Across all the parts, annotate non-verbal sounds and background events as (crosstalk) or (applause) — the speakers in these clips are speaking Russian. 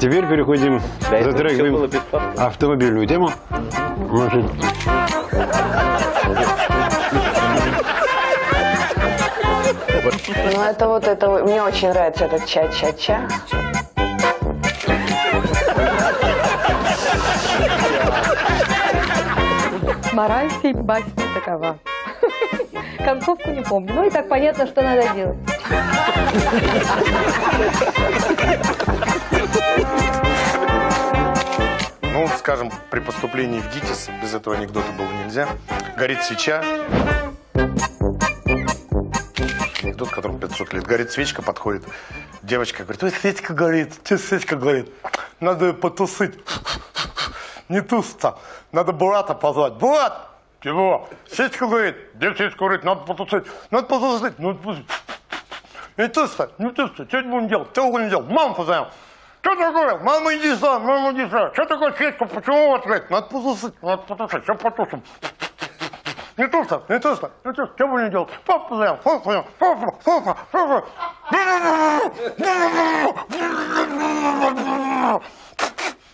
Теперь переходим, этого затрагиваем автомобильную тему. Значит, Ну, это вот это, вот- мне очень нравится этот ча-ча-ча. Мораль всей басни такова. Концовку не помню. Ну и так понятно, что надо делать. Ну, скажем, при поступлении в ГИТИС, без этого анекдота было нельзя. Горит свеча. Анекдот, которому 500 лет. Горит свечка, подходит. Девочка говорит, ой, свечка горит, свечка горит? Надо ее потусить. Не туста. Надо Бурата позвать. Бурат! Чего? Свечка горит. Где свечка горит? Надо потусить. Надо потусить. Ну, потусить. Не туста, не туста. Что будем делать? Что будем делать? Маму позовем. Что такое? Мама, иди сюда, мама, иди сюда. Что такое свечка? Почему открыть? Надо потусить, надо потусить. Что потусим? Не туста, не туста, не туста. Что будем делать? Папа позовем, папа позовем. Папа, папа, папа.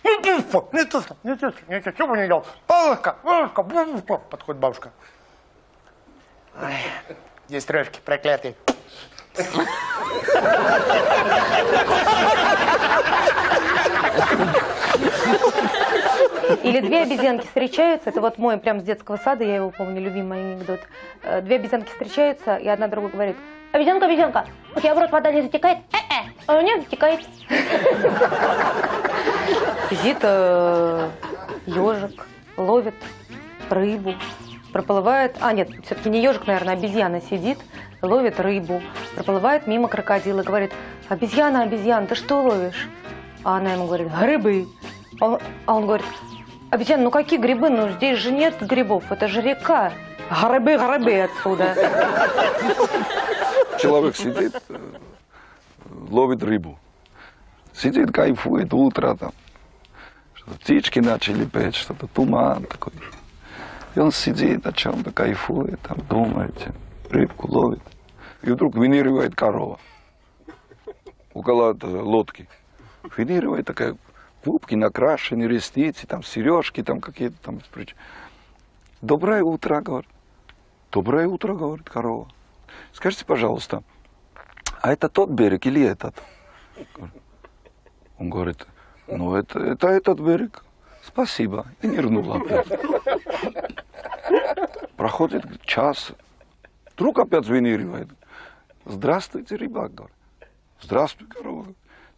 Не туста, не туста, не туста, не туста. Что будем делать? Бабушка, бабушка, бабушка. Подходит бабушка. Ой, здесь трешки проклятые. Или две обезьянки встречаются, это вот мой прям с детского сада, я его помню, любимый анекдот. Э, Две обезьянки встречаются, и одна другой говорит, обезьянка, обезьянка, у тебя в рот вода не затекает? Э-э, а у меня затекает. Сидит э, ежик, ловит рыбу, проплывает, а нет, все-таки не ежик, наверное, обезьяна сидит, ловит рыбу, проплывает мимо крокодила говорит, обезьяна, обезьяна, ты что ловишь? А она ему говорит, грибы. А он, а он говорит, обезьяна, ну какие грибы? Ну здесь же нет грибов, это же река. Грибы, грибы отсюда. Человек сидит, э, ловит рыбу. Сидит, кайфует, утро там. Птички начали петь, что-то туман такой. И он сидит, о чем-то кайфует, там думает, рыбку ловит. И вдруг выныривает корова около лодки. Выныривает такая, губки накрашены, ресницы, там сережки, там какие-то там. Доброе утро, говорит. Доброе утро, говорит корова. Скажите, пожалуйста, а это тот берег или этот? Он говорит, ну это, это этот берег. Спасибо. И нырнул опять. Проходит час. Вдруг опять выныривает. Здравствуйте, рыбак, говорит. Здравствуй, корова.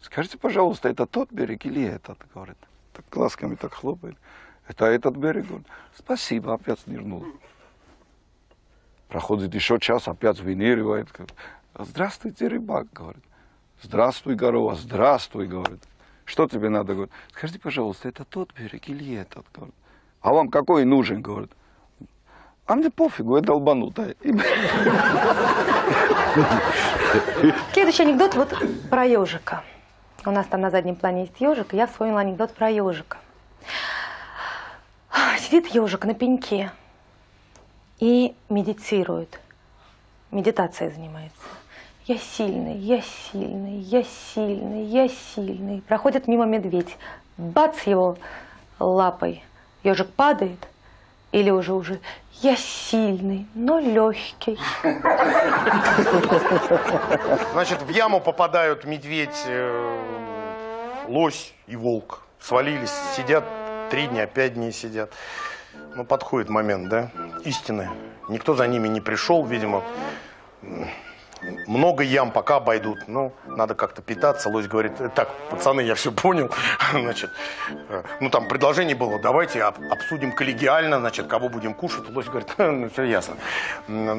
Скажите, пожалуйста, это тот берег или этот? Говорит. Так глазками так хлопает. Это этот берег? Говорит. Спасибо, опять нырнул. Проходит еще час, опять выныривает. Здравствуйте, рыбак, говорит. Здравствуй, корова, здравствуй, говорит. Что тебе надо, говорит. Скажите, пожалуйста, это тот берег или этот, говорит. А вам какой нужен, говорит. А мне пофигу, я долбанутая. Следующий анекдот вот про ежика. У нас там на заднем плане есть ежик, и я вспомнила анекдот про ежика. Сидит ежик на пеньке и медитирует. Медитацией занимается. Я сильный, я сильный, я сильный, я сильный. Проходит мимо медведь. Бац его лапой. Ежик падает. Или уже уже я сильный, но легкий. Значит, в яму попадают медведь, э, лось и волк. Свалились, сидят три дня, пять дней сидят. Ну, подходит момент, да, истины. Никто за ними не пришел, видимо. Много ям пока обойдут. Ну, надо как-то питаться. Лось говорит, «Э, так, пацаны, я все понял. (laughs) Значит, э, ну, там предложение было, давайте об- обсудим коллегиально, значит, кого будем кушать. Лось говорит, ну, все ясно.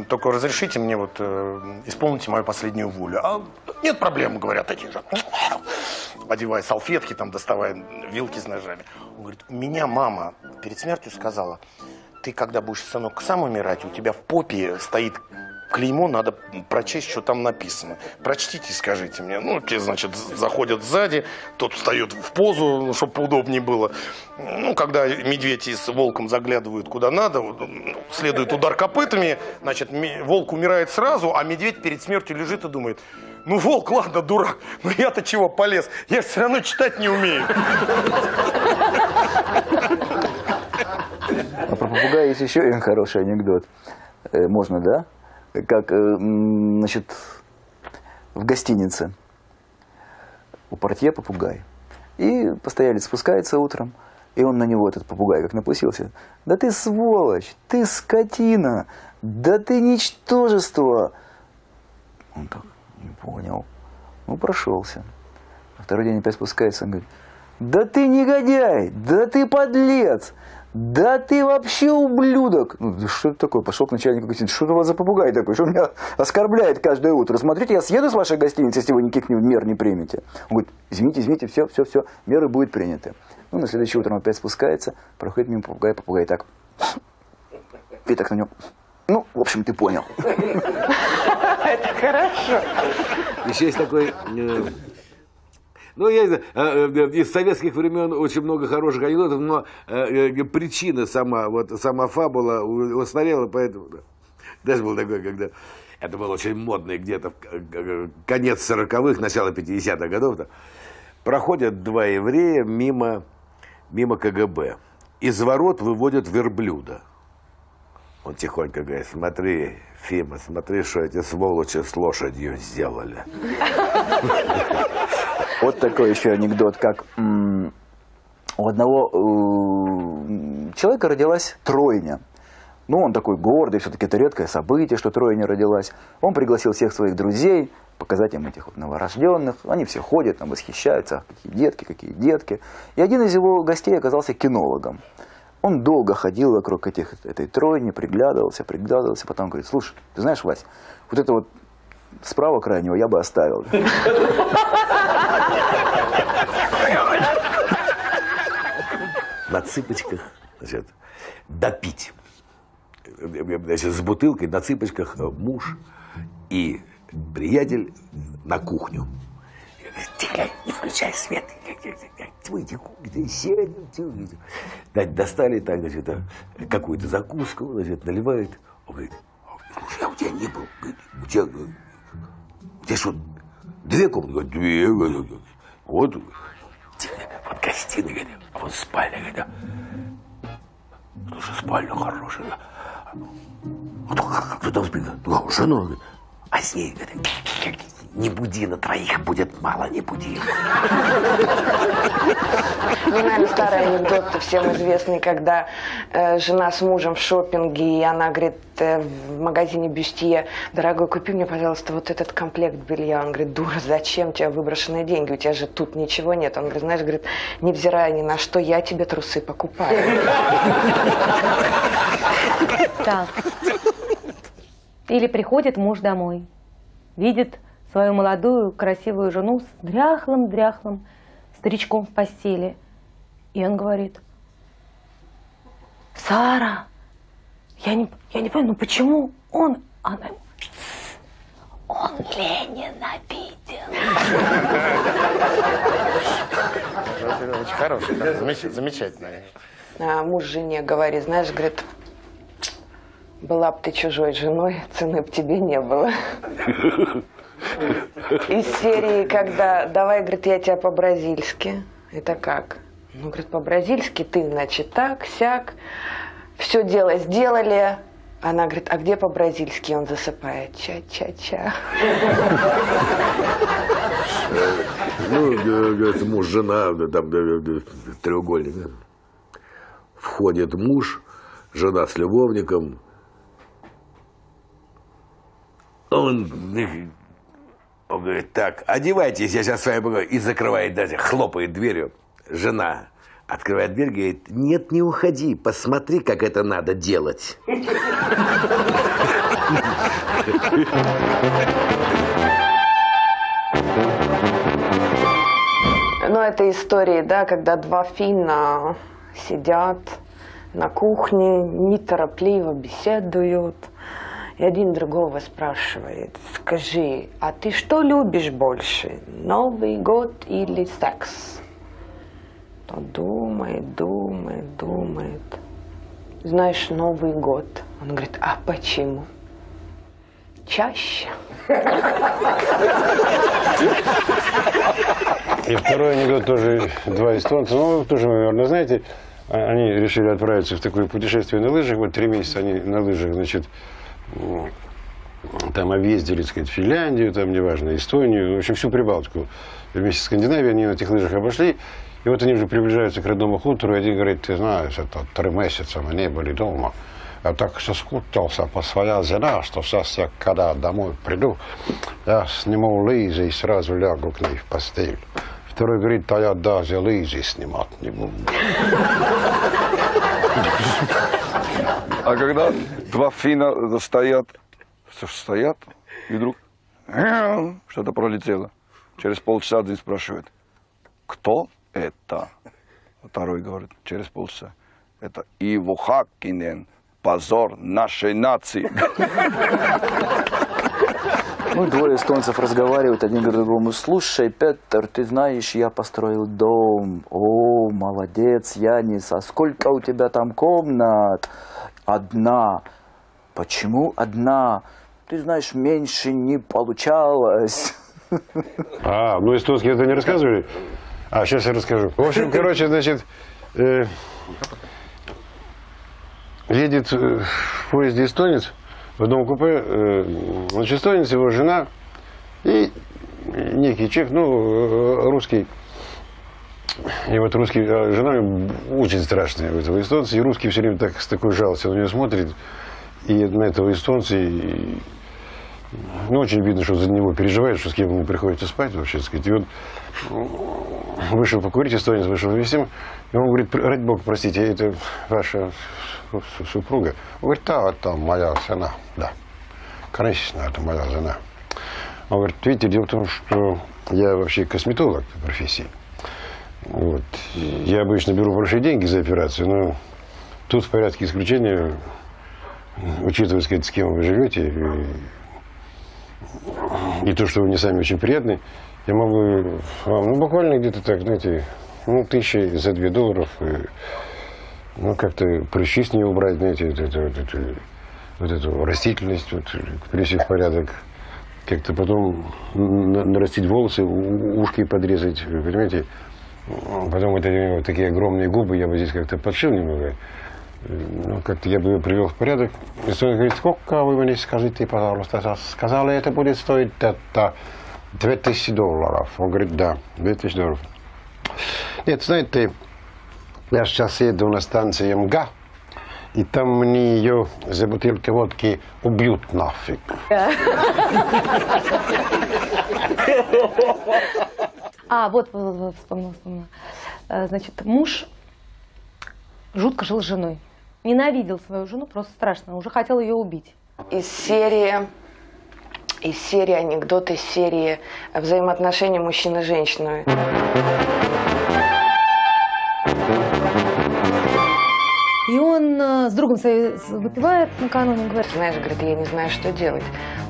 Только разрешите мне вот э, исполните мою последнюю волю. А нет проблем, говорят эти же. (laughs) Одевая салфетки, там, доставая вилки с ножами. Он говорит, у меня мама перед смертью сказала, ты когда будешь, сынок, сам умирать, у тебя в попе стоит клеймо надо прочесть, что там написано. Прочтите, скажите мне. Ну, те, значит, заходят сзади, тот встает в позу, чтобы поудобнее было. Ну, когда медведь с волком заглядывают куда надо, ну, следует удар копытами, значит, волк умирает сразу, а медведь перед смертью лежит и думает, ну, волк, ладно, дурак, но я-то чего полез? Я все равно читать не умею. А про попугая есть еще один хороший анекдот. Э, можно, да? Как, э, значит, в гостинице у портье попугай. И постоялец спускается утром, и он на него, этот попугай, как напустился. Да ты сволочь, ты скотина, да ты ничтожество. Он так, не понял. Ну, прошелся. На второй день опять спускается, он говорит, да ты негодяй, да ты подлец, да ты вообще ублюдок. Ну, да что это такое? Пошел к начальнику гостиницы. Что это у вас за попугай такой? Что меня оскорбляет каждое утро? Смотрите, я съеду с вашей гостиницы, если вы никаких мер не примете. Он говорит, извините, извините, все, все, все, меры будут приняты. Ну, на следующее утро он опять спускается, проходит мимо попугая, попугай так. И так на нем. Ну, в общем, ты понял. (laughs) Это хорошо. Еще есть такой... э, Ну, я знаю, э, э, из советских времен очень много хороших анекдотов, но э, э, причина сама, вот сама фабула устарела, поэтому... да. Даже был такой, когда... Это было очень модно где-то конец 40-х, начало 50-х годов. -то. Проходят два еврея мимо, мимо КГБ. Из ворот выводят верблюда. Он тихонько говорит, смотри, Фима, смотри, что эти сволочи с лошадью сделали. (laughs) Вот такой еще анекдот, как у одного э, человека родилась тройня. Ну, он такой гордый, все-таки это редкое событие, что тройня родилась. Он пригласил всех своих друзей, показать им этих вот новорожденных. Они все ходят, там восхищаются, «Ах, какие детки, какие детки. И один из его гостей оказался кинологом. Он долго ходил вокруг этих, этой тройни, приглядывался, приглядывался, потом говорит, слушай, ты знаешь, Вась, вот это вот справа крайнего я бы оставил. на цыпочках, значит, допить. Значит, с бутылкой на цыпочках э, муж и приятель на кухню. Тихо, не включай свет. Где сядем, Достали так, значит, э, какую-то закуску, значит, наливает. Он говорит, слушай, я у тебя не был. У тебя, тебя что, две комнаты? Две. Вот, вот гостиная, а вот спальня, говорит. Слушай, спальня хорошая. А то как, как ты там спишь? Ну, а жена, говорит, а с ней, говорит, не буди, на троих будет мало, не буди. Ну, наверное, старый анекдот всем известный, когда э, жена с мужем в шопинге, и она говорит э, в магазине Бюстье, дорогой, купи мне, пожалуйста, вот этот комплект белья. Он говорит, дура, зачем? У тебя выброшенные деньги, у тебя же тут ничего нет. Он говорит, знаешь, говорит, невзирая ни на что, я тебе трусы покупаю. Так. Или приходит муж домой, видит свою молодую красивую жену с дряхлым-дряхлым старичком в постели. И он говорит, Сара, я не, я не понимаю, ну почему он, она, ему, он Ленина обидел. Очень хороший, да, замеч- замечательно. А муж жене говорит, знаешь, говорит, была бы ты чужой женой, цены бы тебе не было. Из серии, когда давай, говорит, я тебя по-бразильски. Это как? Ну, говорит, по-бразильски ты, значит, так, сяк. Все дело сделали. Она говорит, а где по-бразильски? Он засыпает. Ча-ча-ча. Ну, говорит, муж, жена, там треугольник. Входит муж, жена с любовником. Он, говорит, так, одевайтесь, я сейчас с вами поговорю. И закрывает, даже хлопает дверью. Жена открывает дверь, говорит, нет, не уходи, посмотри, как это надо делать. Ну, это истории, да, когда два финна сидят на кухне, неторопливо беседуют. И один другого спрашивает, скажи, а ты что любишь больше, Новый год или секс? Тот думает, думает, думает. Знаешь, Новый год. Он говорит, а почему? Чаще. И второй анекдот тоже два эстонца. Ну, тоже, наверное, знаете, они решили отправиться в такое путешествие на лыжах. Вот три месяца они на лыжах, значит, там объездили, так сказать, Финляндию, там, неважно, Эстонию, в общем, всю Прибалтику. Вместе с Скандинавией они на этих лыжах обошли. И вот они уже приближаются к родному хутору, и один говорит, ты знаешь, это три месяца мы не были дома. Я так соскучился по своей жена, что сейчас я, когда домой приду, я сниму лыжи и сразу лягу к ней в постель. Второй говорит, а я даже лыжи снимать не буду. А когда два финна стоят, стоят, и вдруг что-то пролетело. Через полчаса один спрашивает, кто это? Второй говорит, через полчаса, это Иво Хаккинен, позор нашей нации. Ну, двое эстонцев разговаривают, один говорит другому, слушай, Петр, ты знаешь, я построил дом. О, молодец, Янис, а сколько у тебя там комнат? Одна. Почему одна? Ты знаешь, меньше не получалось. А, ну эстонские это не рассказывали? А, сейчас я расскажу. В общем, короче, значит, э, едет э, в поезде эстонец в одном купе, э, значит, эстонец, его жена и некий чех, ну, э, русский. И вот русский, а жена очень страшная у этого эстонца, и русский все время так, с такой жалостью на нее смотрит, и на этого эстонца, и, ну, очень видно, что за него переживает, что с кем ему приходится спать вообще, так сказать. И он вышел покурить, эстонец вышел вместе, и он говорит, ради бога, простите, это ваша су- су- супруга? Он говорит, да, это моя жена, да. Конечно, это моя жена. Он говорит, видите, дело в том, что я вообще косметолог по профессии. Вот. Я обычно беру большие деньги за операцию, но тут в порядке исключения, учитывая, сказать, с кем вы живете, и, и то, что вы мне сами очень приятны, я могу вам, ну, буквально где-то так, знаете, ну, тысячи за две долларов, и, ну, как-то прыщи с нее убрать, знаете, вот, это, вот, это, вот эту растительность, вот, привести в порядок, как-то потом на- нарастить волосы, ушки подрезать, понимаете, Потом вот эти у него такие огромные губы, я бы здесь как-то подшил немного. Ну, как-то я бы ее привел в порядок. И он говорит, сколько вы мне скажите, пожалуйста. Сказали, это будет стоить это 2000 долларов. Он говорит, да, 2000 долларов. Нет, знаете, я сейчас еду на станции МГА, и там мне ее за бутылкой водки убьют нафиг. (laughs) А, вот, вот, вот, вспомнила, вспомнила. Э, Значит, муж жутко жил с женой. Ненавидел свою жену, просто страшно. Уже хотел ее убить. Из серии из серии анекдоты, из серии взаимоотношений мужчины и женщины. Он э, с другом своим выпивает накануне, говорит, Знаешь, говорит, я не знаю, что делать.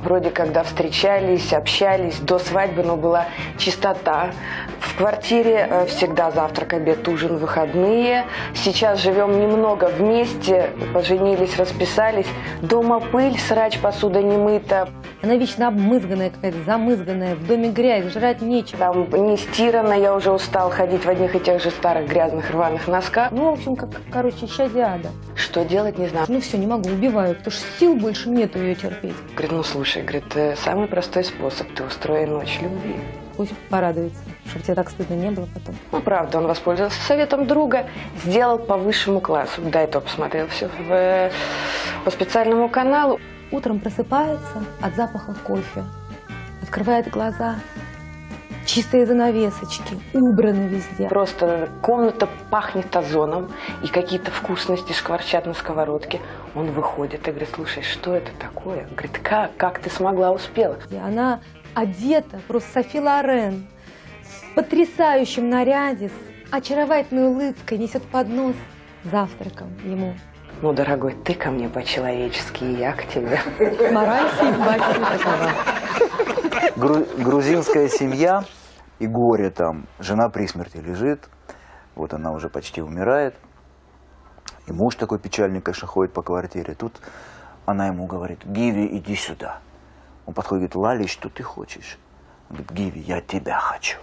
Вроде когда встречались, общались до свадьбы, но была чистота. В квартире э, всегда завтрак, обед, ужин, выходные. Сейчас живем немного вместе, поженились, расписались. Дома пыль, срач, посуда не мыта. она вечно обмызганная какая-то, замызганная, в доме грязь, жрать нечего. Там не стирано, я уже устал ходить в одних и тех же старых грязных рваных носках. Ну, в общем, как, короче, щадиада. Что делать, не знаю. Ну все, не могу, убиваю, потому что сил больше нету ее терпеть. Говорит, ну слушай, говорит, э, самый простой способ, ты устрой ночь любви. Пусть порадуется, чтобы тебе так стыдно не было потом. Ну, правда, он воспользовался советом друга, сделал по высшему классу. Да, и то посмотрел все в, э, по специальному каналу. Утром просыпается от запаха кофе, открывает глаза, чистые занавесочки, убраны везде. Просто комната пахнет озоном, и какие-то вкусности шкварчат на сковородке. Он выходит и говорит, слушай, что это такое? Говорит, как? Как ты смогла, успела? И она одета, просто Софи Лорен, в потрясающем наряде, с очаровательной улыбкой, несет поднос с завтраком ему. Ну, дорогой, ты ко мне по-человечески, и я к тебе. Мораль симпатии такова. Гру- грузинская семья и горе там. Жена при смерти лежит, вот она уже почти умирает. И муж такой печальный, конечно, ходит по квартире. Тут она ему говорит, Гиви, иди сюда. Он подходит, говорит, Лали, что ты хочешь? Он говорит, Гиви, я тебя хочу.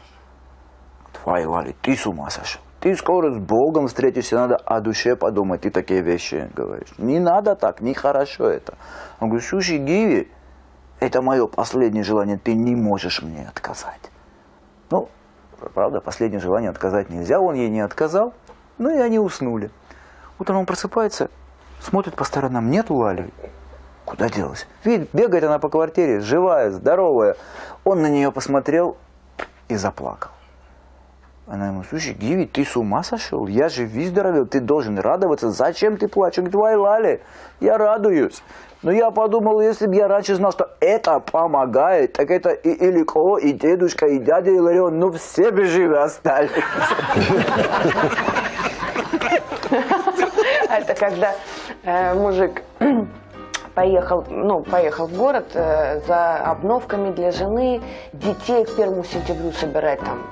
Твой Лали, ты с ума сошел. Ты скоро с Богом встретишься, надо о душе подумать. Ты такие вещи говоришь. Не надо так, нехорошо это. Он говорит, слушай, Гиви, это мое последнее желание, ты не можешь мне отказать. Ну, правда, последнее желание отказать нельзя, он ей не отказал, ну и они уснули. Утром он просыпается, смотрит по сторонам, нет Лали. Куда делась? Видит, бегает она по квартире, живая, здоровая. Он на нее посмотрел и заплакал. Она ему, слушай, Гиви, ты с ума сошел? Я же выздоровел, ты должен радоваться. Зачем ты плачешь? «Вай, Лали, я радуюсь. Но я подумал, если бы я раньше знал, что это помогает, так это и Илико, и дедушка, и дядя Иларион, ну все бы живы остались. (laughs) Это когда э, мужик поехал, ну, поехал в город э, за обновками для жены, детей к первому сентябрю собирать там.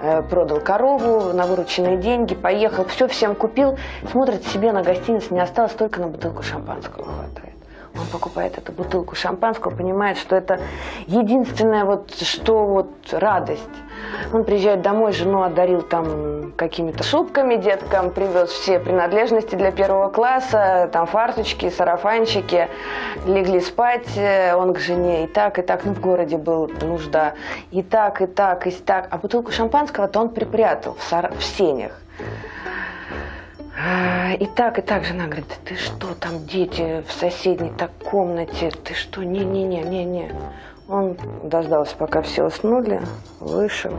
Э, продал корову на вырученные деньги, поехал, все всем купил, смотрит себе на гостиницу, не осталось, только на бутылку шампанского хватает. Он покупает эту бутылку шампанского, понимает, что это единственное вот, что вот радость. Он приезжает домой, жену одарил там какими-то шубками деткам, привез все принадлежности для первого класса, там фарточки, сарафанчики, легли спать, э, он к жене, и так, и так, ну в городе была нужда, и так, и так, и так. А бутылку шампанского-то он припрятал в, сара- в сенях. А, И так, и так жена говорит, ты что, там дети в соседней так комнате, ты что, не-не-не, не-не. Он дождался, пока все уснули, вышел,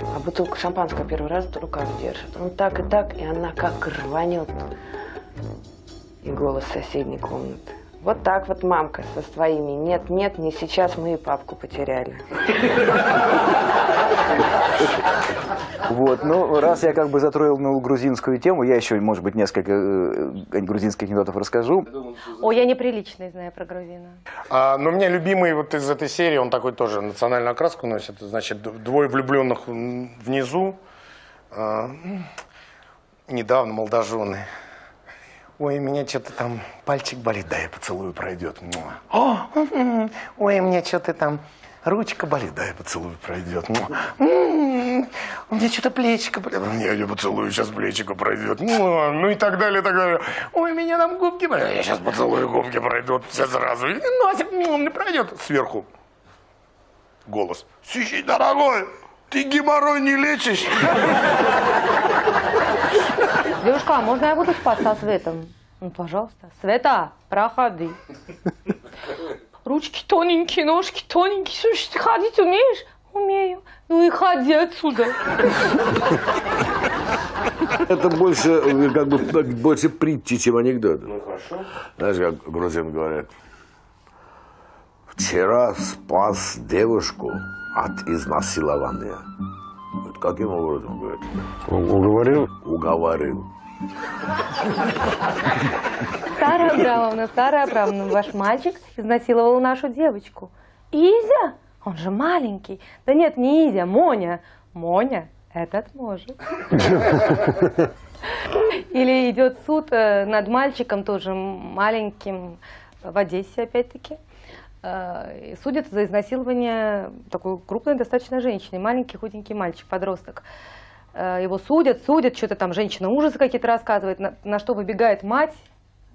а бутылку шампанского первый раз в руках держит. Он так и так, и она как рванет. И голос соседней комнаты. Вот так вот мамка со своими. Нет, нет, не сейчас мы и папку потеряли. (laughs) Вот, ну, раз я как бы затронул грузинскую тему, я еще, может быть, несколько э, грузинских анекдотов расскажу. Ой, я неприличный знаю про грузина. А, но у меня любимый вот из этой серии, он такой тоже национальную окраску носит. Значит, двое влюбленных внизу. А, недавно молодожены. Ой, у меня что-то там пальчик болит, да, я поцелую пройдет. О, м, ой, у меня что-то там ручка болит, да, я поцелую пройдет. Муа. М, У меня что-то плечико болит. Не, я поцелую, сейчас плечико пройдет. Ну и так далее, и так далее. Ой, меня там губки болят. Я сейчас поцелую, губки пройдут все сразу. И носик м, не пройдет. Сверху голос. Сищи, дорогой, ты геморрой не лечишь? Девушка, а можно я буду спать со Светом? Ну, пожалуйста. Света, проходи. Ручки тоненькие, ножки тоненькие. Слушай, ты ходить умеешь? Умею. Ну и ходи отсюда. Это больше, э, как бы, как больше притчи, чем анекдот. Ну, хорошо. Знаешь, как грузин говорят. Вчера спас девушку от изнасилования. Вот каким образом, говорят? У- Уговорил? Уговорил. Старая Абрамовна, старая Абрамовна, ваш мальчик изнасиловал нашу девочку. Изя? Он же маленький. Да нет, не Изя, Моня. Моня этот может. Или идет суд э, над мальчиком тоже маленьким в Одессе опять-таки. Э, Судят за изнасилование такой крупной достаточно женщины, маленький худенький мальчик, подросток. Э, Его судят, судят, что-то там женщина ужасы какие-то рассказывает, на, на что выбегает мать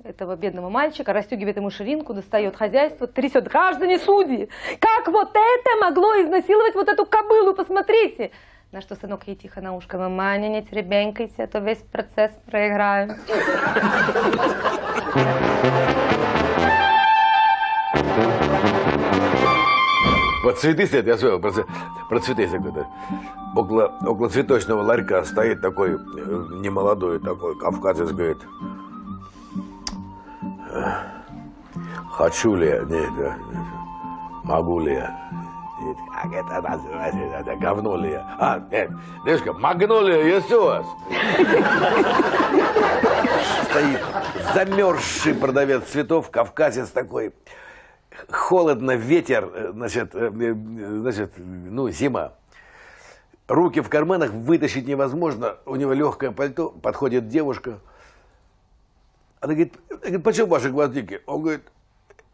этого бедного мальчика, расстегивает ему ширинку, достает хозяйство, трясет. Граждане судьи, как вот это могло изнасиловать вот эту кобылу, посмотрите. На что сынок ей тихо на ушко, маманя, не теребенькайся, а то весь процесс проиграем. Вот цветы стоят, я сказал, про, про цветы. Около, около цветочного ларька стоит такой, э, немолодой такой, кавказец, говорит, «Э, хочу ли я, нет, э, могу ли я Говорит, Как это называется? Это говно ли? я? А, нет, девушка, магнолия есть у вас? Стоит замерзший продавец цветов, кавказец такой. Холодно, ветер, э, значит, э, э, значит, ну, зима. Руки в карманах вытащить невозможно. У него легкое пальто. Подходит девушка. Она говорит, говорит почему ваши гвоздики? Он говорит,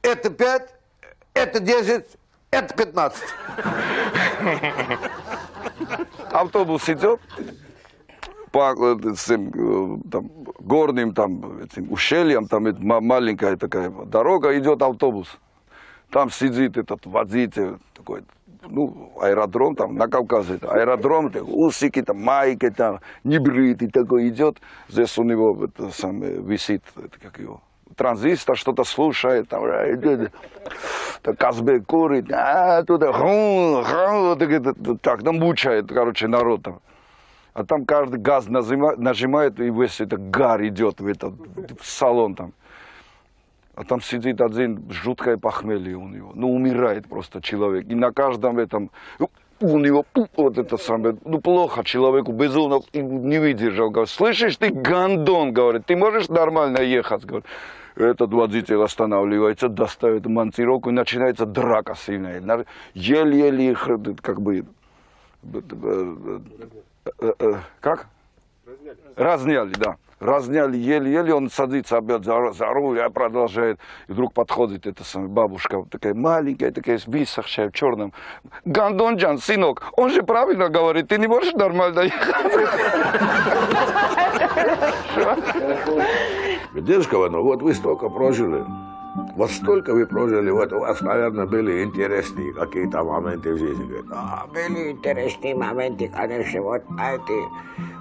это пять, это десять, это пятнадцать. Автобус идет по этим, там, горным там, этим, ущельям, там маленькая такая дорога, идет автобус. Там сидит этот водитель, такой, ну, аэродром, там, на Кавказе, это аэродром, так, усики, там, майки, там, небритый такой идет. Здесь у него это, самое, висит, это, как его, транзистор, что-то слушает, там, э, идет, так, Казбек курит, а, туда, хрум, хрум, так, это, так, там мучает, короче, народ там. А там каждый газ нажима- нажимает, и весь этот гар идет в этот в салон там. А там сидит один, жуткое похмелье у него. Ну, умирает просто человек. И на каждом этом, ну, у него вот это самое, ну, плохо человеку, безумно, не выдержал. Говорит, слышишь, ты гандон, говорит, ты можешь нормально ехать, говорит. Этот водитель останавливается, достает монтировку, и начинается драка сильная. На- Еле-еле их, э, как бы, э, э, как? Разняли, да. Разняли еле-еле, он садится опять за, за руль, а продолжает. И вдруг подходит эта самая бабушка, такая маленькая, такая высохшая в черном. Гандонджан, сынок, он же правильно говорит, ты не можешь нормально ехать. Дедушка Иванов, вот вы столько прожили. Вот столько вы прожили, вот у вас, наверное, были интересные какие-то моменты в жизни. Говорит, А, были интересные моменты, конечно, вот этой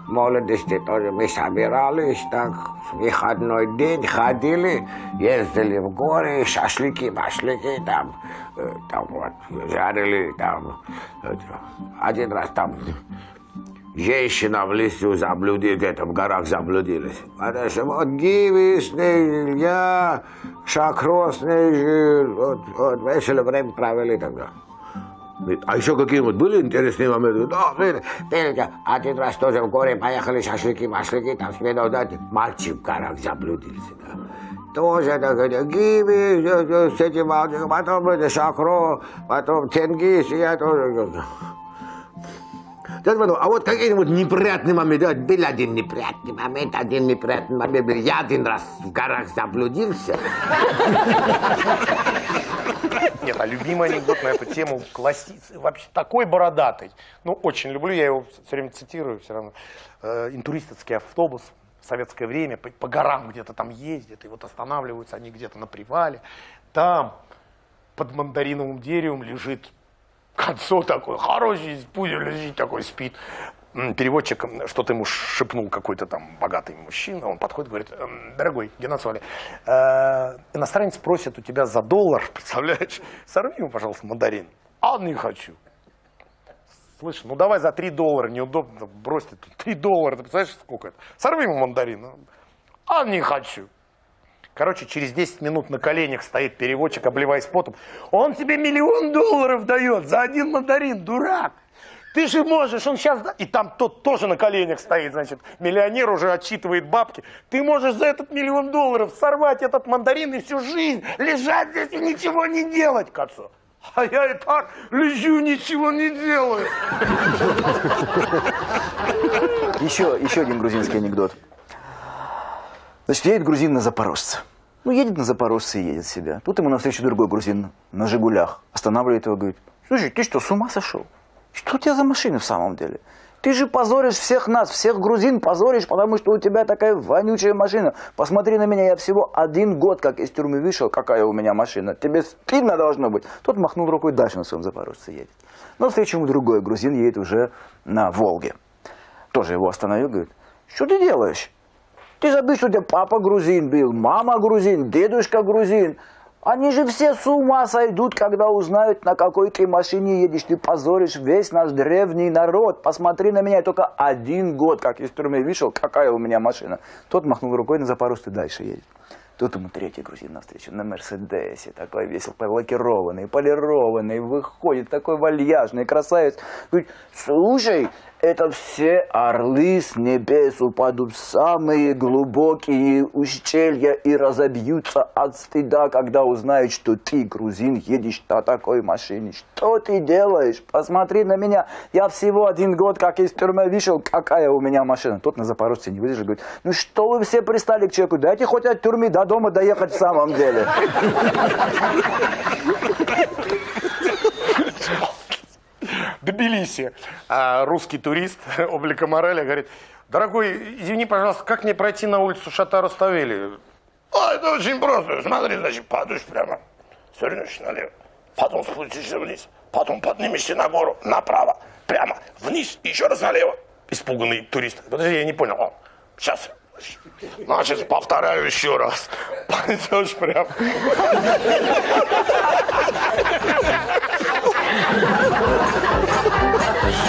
молодости тоже мы собирались, так, в выходной день ходили, ездили в горы, шашлыки, машлыки, там, э, там вот, жарили, там, э, один раз там женщина в лесу заблудилась, где-то в горах заблудилась. Потому вот гиви, снегиря, шакро, снежил, вот, вот, весело время провели тогда. А еще какие-нибудь были интересные моменты? Да, были. Видите, один раз тоже в горе поехали шашлыки, машлыки, там смену дать, мальчик в горах заблудился, да. Тоже так, гиви, с этим мальчиком, потом это шакро, потом тенгиз, я тоже... Иванов, а вот какие-нибудь неприятные моменты? Вот был один неприятный момент, один неприятный момент был. Я один раз в горах заблудился. Нет, а любимый анекдот на эту тему классический, вообще такой бородатый. Ну, очень люблю, я его все время цитирую все равно. Э, автобус в советское время по, горам где-то там ездит, и вот останавливаются они где-то на привале. Там под мандариновым деревом лежит концо такой, хороший пудель лежит такой, спит. Переводчик что-то ему шепнул какой-то там богатый мужчина, он подходит, говорит, «Эм, дорогой Геннадий э, иностранец просит у тебя за доллар, (laughs) представляешь, сорви ему, пожалуйста, мандарин. А не хочу. Слышь, ну давай за 3 доллара, неудобно, брось ты тут 3 доллара, ты представляешь, сколько это? Сорви ему мандарин. А не хочу. Короче, через 10 минут на коленях стоит переводчик, обливаясь потом. Он тебе миллион долларов дает за один мандарин, дурак. Ты же можешь, он сейчас... И там тот тоже на коленях стоит, значит, миллионер уже отчитывает бабки. Ты можешь за этот миллион долларов сорвать этот мандарин и всю жизнь лежать здесь и ничего не делать, к отцу. А я и так лежу, ничего не делаю. Еще, еще один грузинский анекдот. Значит, едет грузин на запорожца. Ну, едет на запорожца и едет себя. Тут ему навстречу другой грузин на «Жигулях». Останавливает его, говорит, слушай, ты что, с ума сошел? Что у тебя за машина в самом деле? Ты же позоришь всех нас, всех грузин позоришь, потому что у тебя такая вонючая машина. Посмотри на меня, я всего один год как из тюрьмы вышел, какая у меня машина. Тебе стыдно должно быть. Тот махнул рукой, дальше на своем запорожце едет. Но встречу ему другой грузин едет уже на Волге. Тоже его остановил, говорит, что ты делаешь? Ты забыл, что у тебя папа грузин был, мама грузин, дедушка грузин. Они же все с ума сойдут, когда узнают, на какой ты машине едешь. Ты позоришь весь наш древний народ. Посмотри на меня, я только один год, как из тюрьмы вышел, какая у меня машина. Тот махнул рукой на запорожце, дальше едет. Тут ему третий грузин навстречу на Мерседесе, такой весь полакированный, полированный, выходит такой вальяжный красавец. Говорит, слушай, это все орлы с небес упадут в самые глубокие ущелья и разобьются от стыда, когда узнают, что ты, грузин, едешь на такой машине. Что ты делаешь? Посмотри на меня. Я всего один год, как из тюрьмы вышел, какая у меня машина. Тот на Запорожце не выдержит, говорит, ну что вы все пристали к человеку? Дайте хоть от тюрьмы до дома доехать в самом деле. (laughs) Тбилиси. А русский турист (laughs) облика морали говорит, дорогой, извини, пожалуйста, как мне пройти на улицу Шатара Ставели? А, это очень просто. Смотри, значит, падаешь прямо, свернешь налево, потом спустишься вниз, потом поднимешься на гору, направо, прямо, вниз, еще раз налево. Испуганный турист. Подожди, я не понял. О, сейчас. Значит, повторяю еще раз. (laughs) Пойдешь прям. (laughs) ハハハハ!